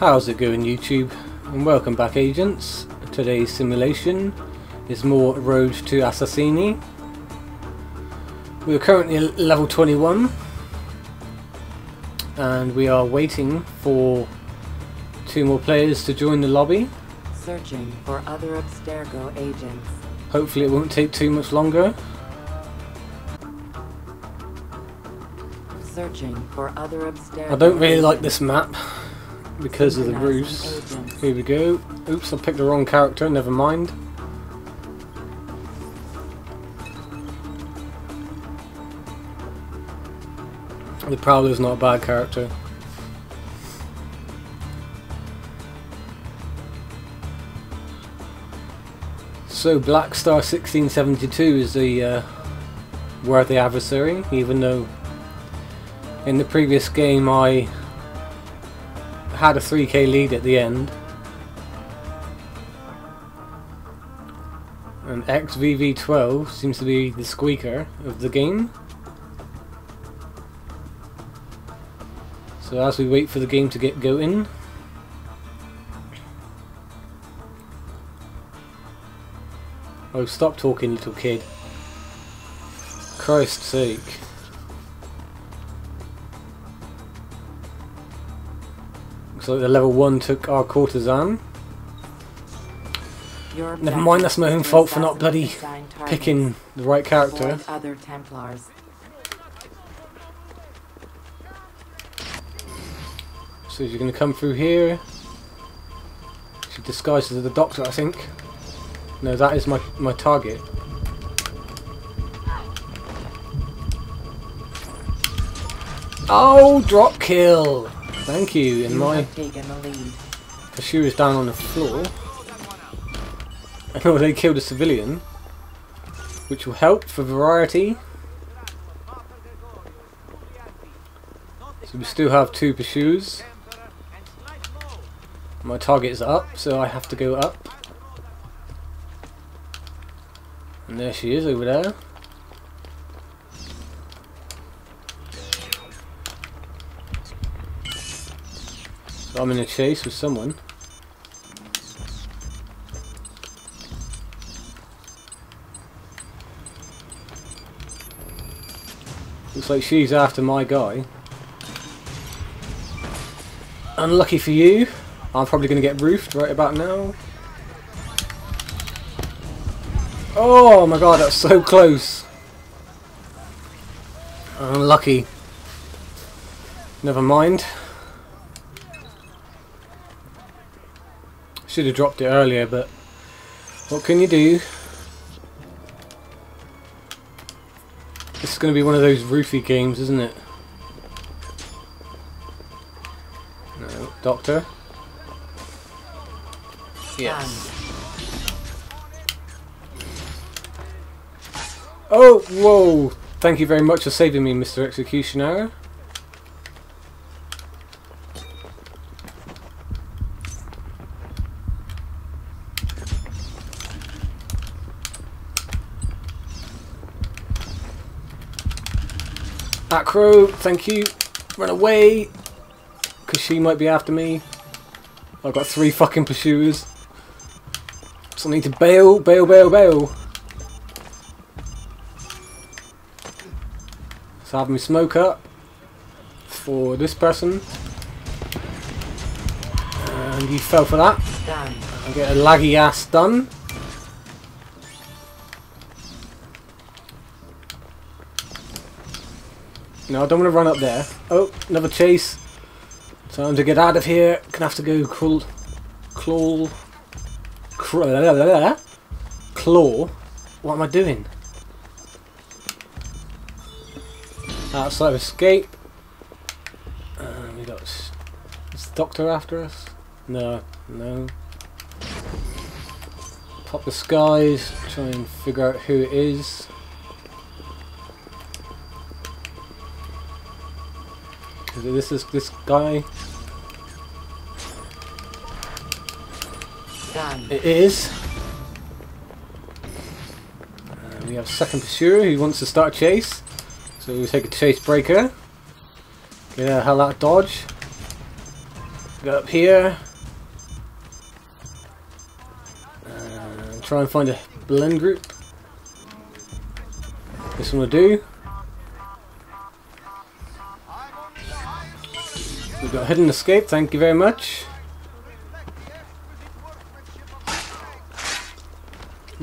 How's it going YouTube? And welcome back agents. Today's simulation is more Road to Assassini. We are currently level 21 and we are waiting for two more players to join the lobby. Searching for other Abstergo agents. Hopefully it won't take too much longer. Searching for other Abstergo I don't really like this map because of the roofs. Here we go. Oops, I picked the wrong character, never mind. The Prowler's not a bad character. So Black Star 1672 is the uh, worthy adversary, even though in the previous game I had a 3k lead at the end. And XVV12 seems to be the squeaker of the game. So as we wait for the game to get going, Oh, stop talking, little kid. Christ's sake. Like the level 1 took our courtesan. Your Never mind, that's my own fault for not bloody assassinate assigned targets. Picking the right character. Other Templars. So you're going to come through here. She disguises as the doctor, I think. No, that is my, my target. Oh, drop kill! Thank you. And You my the lead. is down on the floor. I know they killed a civilian, which will help for variety. So we still have two pursues. My target is up, so I have to go up. And there she is over there. I'm in a chase with someone. Looks like she's after my guy. Unlucky for you. I'm probably going to get roofed right about now. Oh my god, that's so close. Unlucky. Never mind. Should have dropped it earlier, but what can you do? This is going to be one of those roofy games, isn't it? No, Doctor. Yes. Oh, whoa! Thank you very much for saving me, Mr. Executioner. Acro, thank you. Run away! Because she might be after me. I've got three fucking pursuers. So I need to bail, bail, bail, bail. So I have my smoke up for this person. And you fell for that. I get a laggy ass done. No, I don't want to run up there. Oh, another chase. Time to get out of here. Gonna have to go crawl, claw, claw, claw. What am I doing? Outside escape. Uh, we got. Is the doctor after us? No, no. Pop the skies. Try and figure out who it is. This is this guy? Done. It is. Uh, we have a second pursuer who wants to start a chase. So we take a chase breaker. Get a hell out of dodge. Go up here. And try and find a blend group. This one will do. Got hidden escape, thank you very much.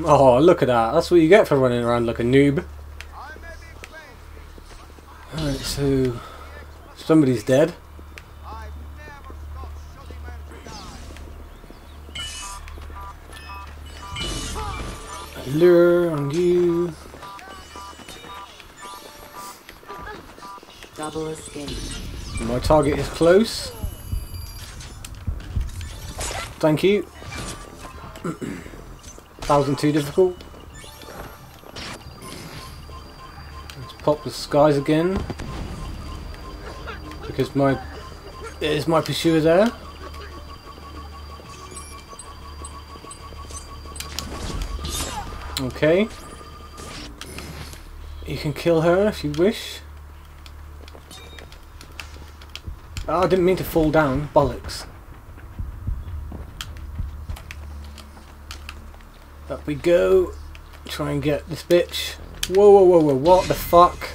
Oh, look at that. That's what you get for running around like a noob. Alright, so... Somebody's dead. Lure target is close. Thank you. Thousand too difficult. Let's pop the skies again. Because my is my pursuer there. Okay. You can kill her if you wish. Oh, I didn't mean to fall down. Bollocks. Up we go. Try and get this bitch. Whoa, whoa, whoa, whoa. What the fuck?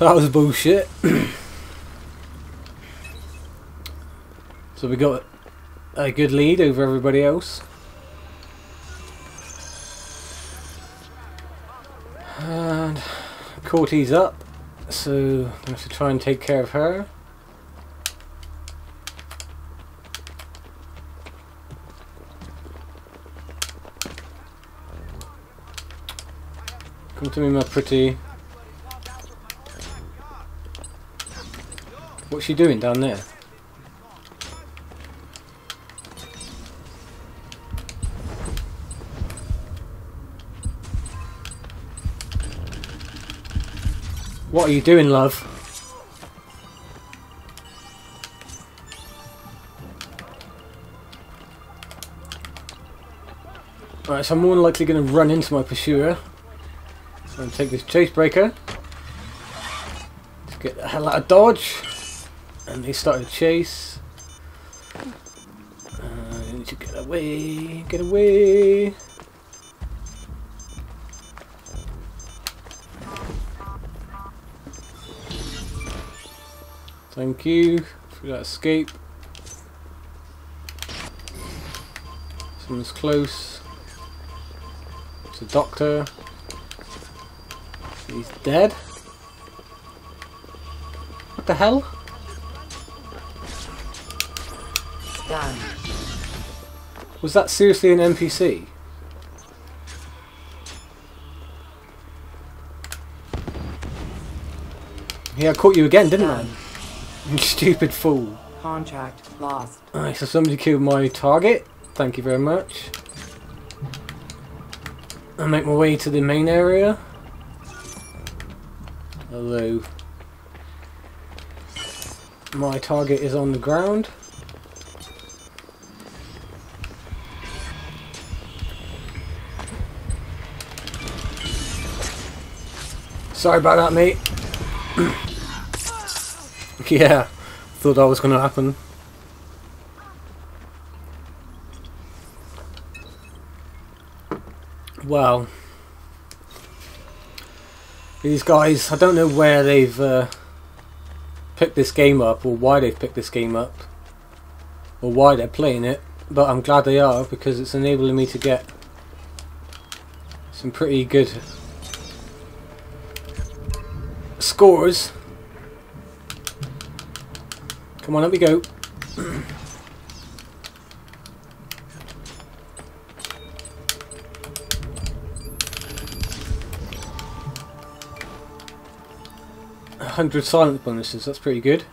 That was bullshit. so we got a good lead over everybody else. And Corty's up. So I have to try and take care of her. Come to me, my pretty. What's she doing down there? What are you doing, love? Alright, so I'm more than likely going to run into my pursuer. So I'm take this chase breaker. To get the hell out of dodge. And they start to chase. Uh, need to get away, get away. Thank you for that escape. Someone's close. It's a doctor. He's dead. What the hell? Done. Was that seriously an NPC? Yeah, I caught you again, didn't I? You stupid fool. Contract lost. Alright, so somebody killed my target. Thank you very much. I make my way to the main area. Although my target is on the ground. Sorry about that, mate. yeah, thought that was going to happen. Well, these guys, I don't know where they've uh, picked this game up or why they've picked this game up or why they're playing it, but I'm glad they are because it's enabling me to get some pretty good scores. Come on, up we go. A hundred silent bonuses, that's pretty good.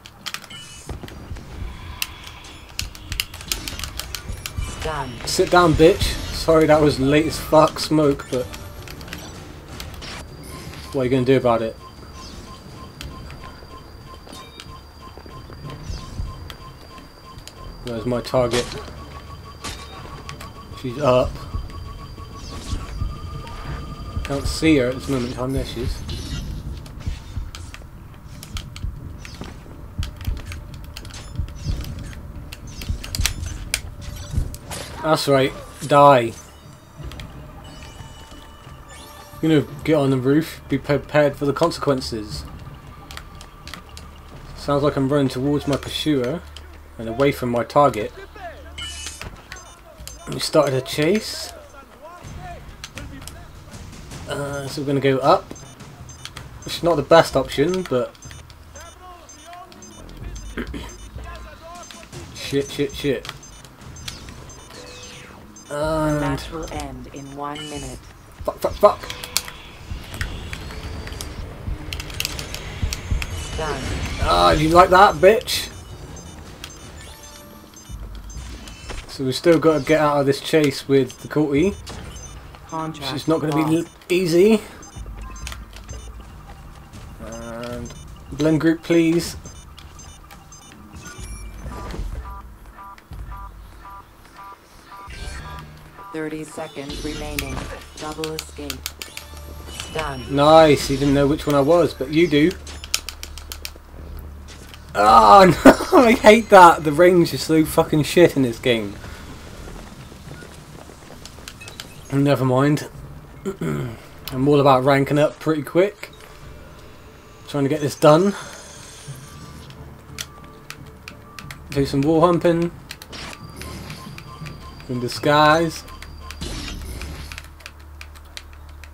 Done. Sit down, bitch. Sorry that was late as fuck smoke, but... What are you gonna do about it? There's my target. She's up. Can't see her at this moment in time. There she is. That's right. Die. You know, get on the roof. Be prepared for the consequences. Sounds like I'm running towards my pursuer and away from my target. We started a chase. Uh, so we're going to go up. Which is not the best option, but... shit, shit, shit. And... Match will end in one minute. Fuck, fuck, fuck! Done. Ah, you like that, bitch? So we've still got to get out of this chase with the Courtie. Contract It's not going to be easy. And blend group, please. Thirty seconds remaining. Double escape. Done. Nice. He didn't know which one I was, but you do. Oh no! I hate that. The range is so fucking shit in this game. Never mind. I'm all about ranking up pretty quick. Trying to get this done. Do some wall humping. In disguise.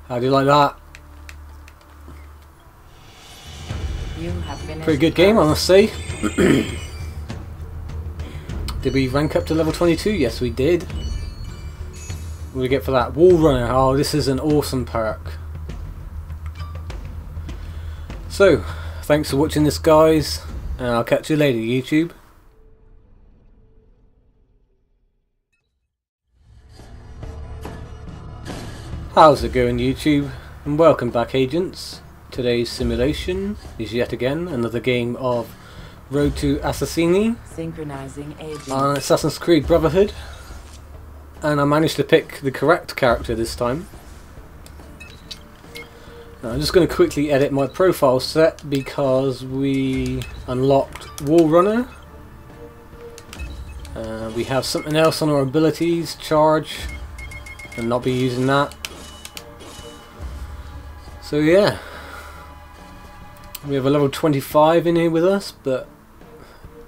How do you like that? You have. Pretty good game, I must say. did we rank up to level 22? Yes, we did. What do we get for that? Wall Runner. Oh, this is an awesome perk. So, thanks for watching this, guys. And I'll catch you later, YouTube. How's it going, YouTube? And welcome back, agents. Today's simulation is yet again another game of Road to Assassini Synchronizing agents. on Assassin's Creed Brotherhood. And I managed to pick the correct character this time. Now, I'm just going to quickly edit my profile set because we unlocked Wall Runner. Uh, we have something else on our abilities, charge, and not be using that. So yeah, we have a level 25 in here with us, but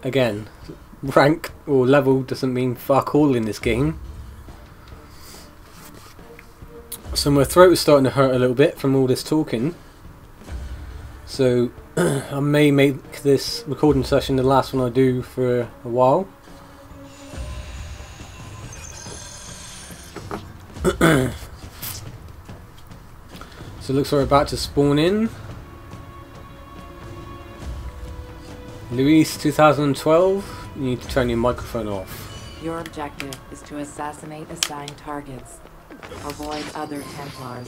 again, rank or level doesn't mean fuck all in this game. So my throat is starting to hurt a little bit from all this talking. So I may make this recording session the last one I do for a while. so it looks like we're about to spawn in. Luis 2012, you need to turn your microphone off. Your objective is to assassinate assigned targets. Avoid other Templars.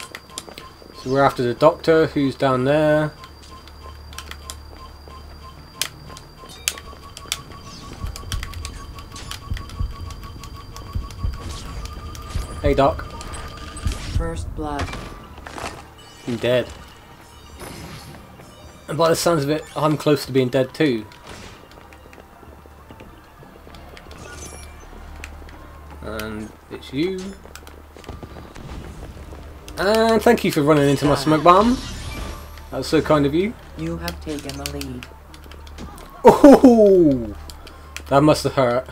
So we're after the doctor who's down there. Hey doc, First blood. I'm dead. And by the sounds of it, I'm close to being dead too. And it's you. And thank you for running into my smoke bomb. That was so kind of you. You have taken the lead. Oh, that must have hurt.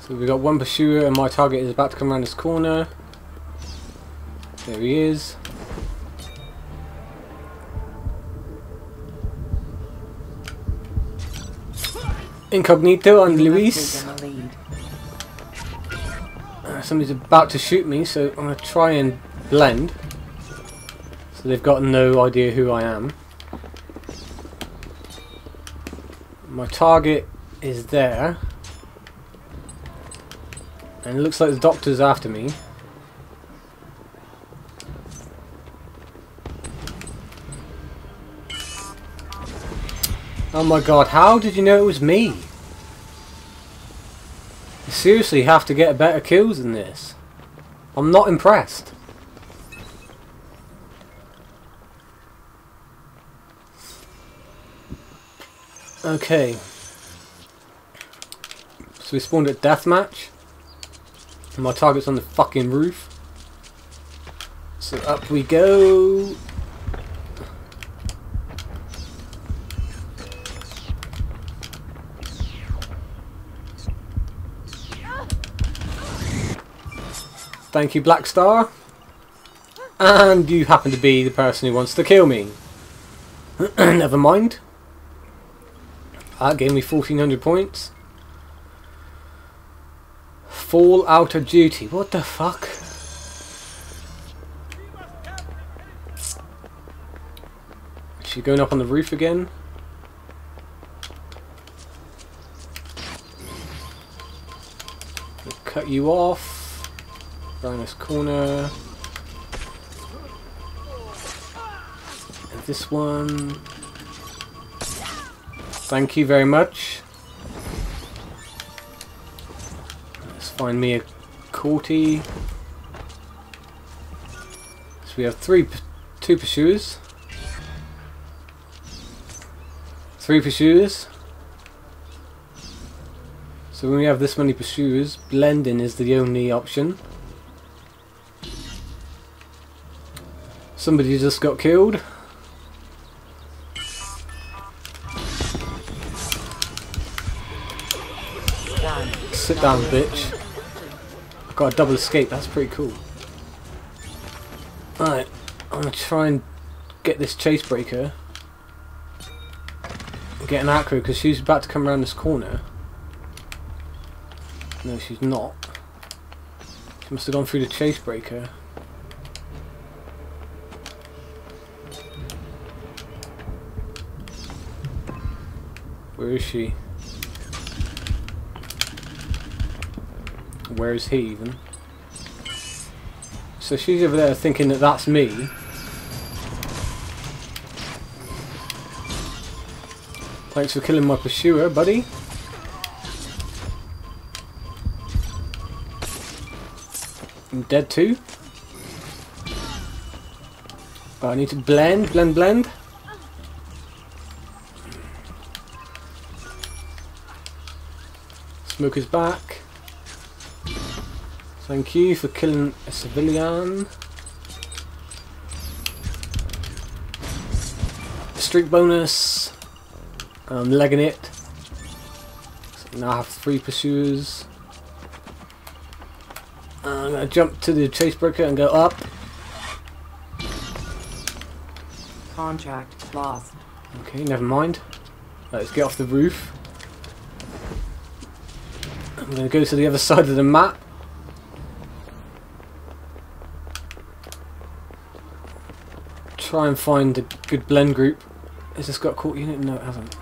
So we've got one pursuer, and my target is about to come around this corner. There he is. Incognito on Luis. Somebody's about to shoot me, so I'm going to try and blend. So they've got no idea who I am. My target is there. And it looks like the doctor's after me. Oh my god, how did you know it was me? You seriously have to get better kills than this. I'm not impressed. Okay. So we spawned at deathmatch. And my target's on the fucking roof. So up we go. Thank you, Black Star. And you happen to be the person who wants to kill me. Never mind. That gave me 1400 points. Fall out of duty. What the fuck? She's going up on the roof again? Cut you off. Around this corner. And this one. Thank you very much. Let's find me a Corti. So we have three, two pursuers. Three pursuers. So when we have this many pursuers, blending is the only option. Somebody just got killed. Sit down, bitch. I got a double escape, that's pretty cool. Alright, I'm gonna try and get this chase breaker. Get an acro because she's about to come around this corner. No, she's not. She must have gone through the chase breaker. Where is she? Where is he even? So she's over there thinking that that's me. Thanks for killing my pursuer, buddy. I'm dead too. Oh, I need to blend, blend, blend. Smoker's back. Thank you for killing a civilian. Streak bonus. I'm legging it. So now I have three pursuers. I'm gonna jump to the chase breaker and go up. Contract lost. Okay, never mind. Let's get off the roof. I'm gonna go to the other side of the map. Try and find a good blend group. Has this got caught unit? No, it hasn't.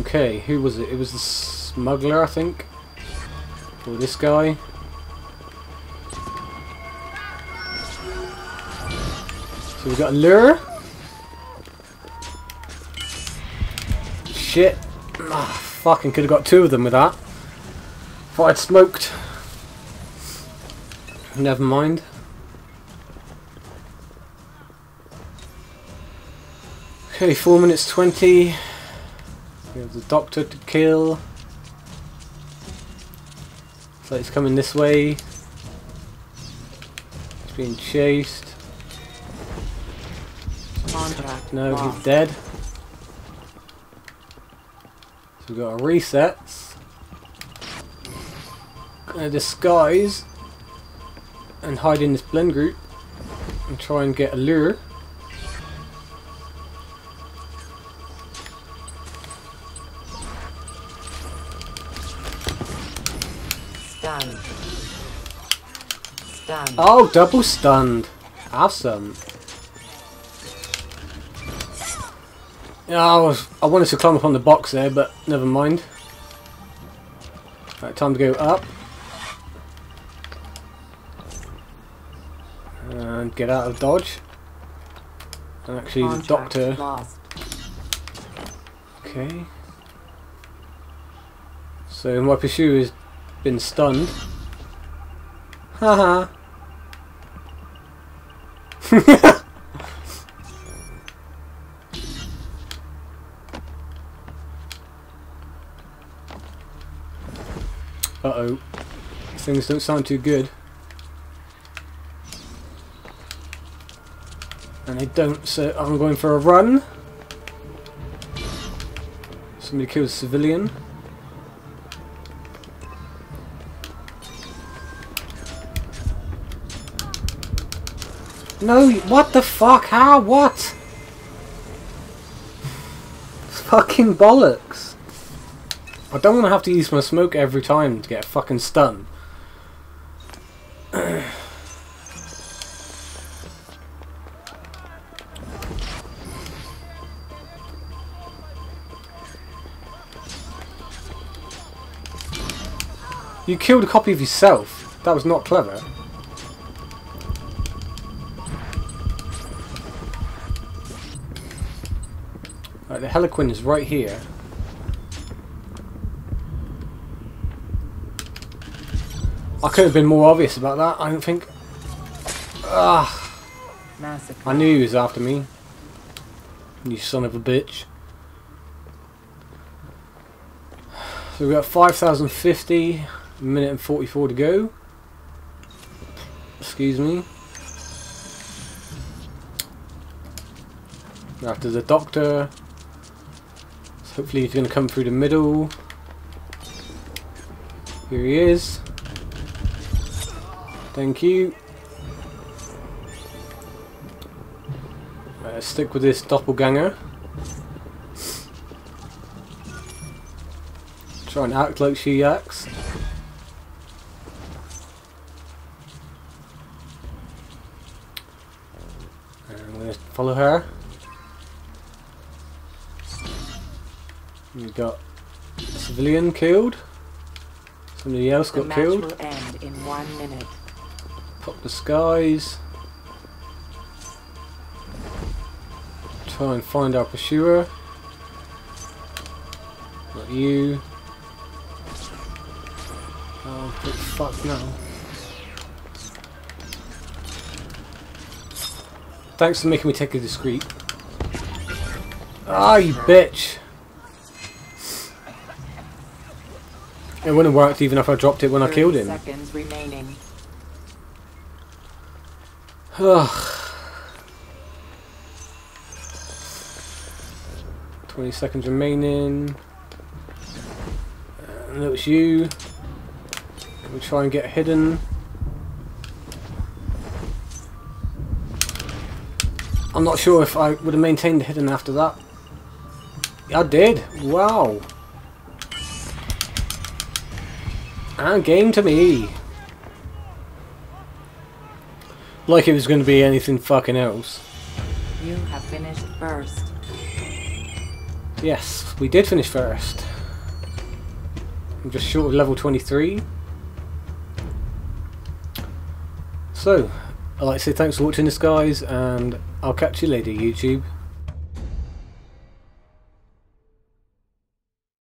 Okay, who was it? It was the smuggler, I think. Or this guy. So we got lure. Shit. Ah, fucking could have got two of them with that. Thought I'd smoked. Never mind. Okay, 4 minutes 20. We have the doctor to kill. So he's coming this way. He's being chased. No, he's dead. So we've got a reset. Gonna uh, disguise and hide in this blend group and try and get a lure. Stunned. Stunned. Oh, double stunned. Awesome. Yeah, I was I wanted to climb up on the box there, but never mind. Right, time to go up. And get out of dodge. And actually the doctor lost. Okay. So my pursuer's been stunned. Haha. Uh-oh. Things don't sound too good. And they don't, so I'm going for a run. Somebody kills a civilian. No, what the fuck? How? What? Fucking bollocks. I don't want to have to use my smoke every time to get a fucking stun. you killed a copy of yourself. That was not clever. Right, the Harlequin is right here. I could have been more obvious about that, I don't think. Ah, Massacre. I knew he was after me. You son of a bitch. So we've got 5,050, a minute and 44 to go. Excuse me. After the doctor. So hopefully he's going to come through the middle. Here he is. Thank you. Uh, stick with this doppelganger. Try and act like she acts. And I'm going to follow her. We got a civilian killed. Somebody else The got match killed. will end in one minute. Pop the skies. Try and find our pursuer. Not you. Oh, but fuck no. Thanks for making me take a discreet. Ah, you bitch! It wouldn't have worked even if I dropped it when I killed him. seconds remaining. Ugh. 20 seconds remaining. And was you. We'll try and get hidden. I'm not sure if I would have maintained hidden after that. I did. Wow. And game to me. Like it was going to be anything fucking else. You have finished first. Yes, we did finish first. I'm just short of level 23. So, I'd like to say thanks for watching this guys and I'll catch you later YouTube.